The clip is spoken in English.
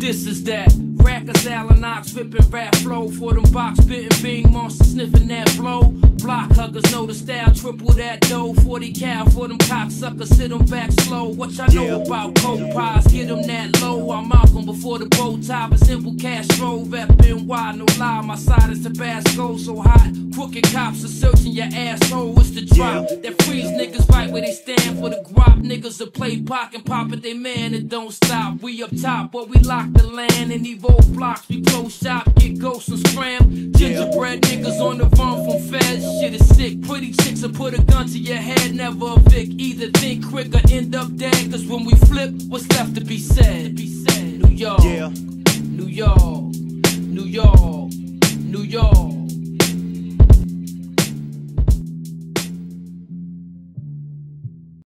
This is that. Rackers, Allen Ox, ripping rap flow for them box spitting bing monster sniffing that flow. Block huggers know the style, triple that dough. 40 cal for them cocksuckers, sit them back slow. What y'all know Yeah. about coke pies? Get them that low. I'm Malcolm before the bow tie, but simple Castro. FNY, no lie, my side is Tabasco, so hot. Crooked cops are searching your asshole. It's the drop Yeah. that freeze niggas right where they stand for the guap. Niggas that play pock and pop it, they man, it don't stop. We up top, but we lock the land and evolve blocks. We close shop, get ghosts and scram. Gingerbread niggas on the run from feds. Shit is sick. Pretty chicks will put a gun to your head, never a Vic. Either think quick or end up dead. Cause when we flip, what's left to be said? Be said. New York, Yeah. New York, New York, New York.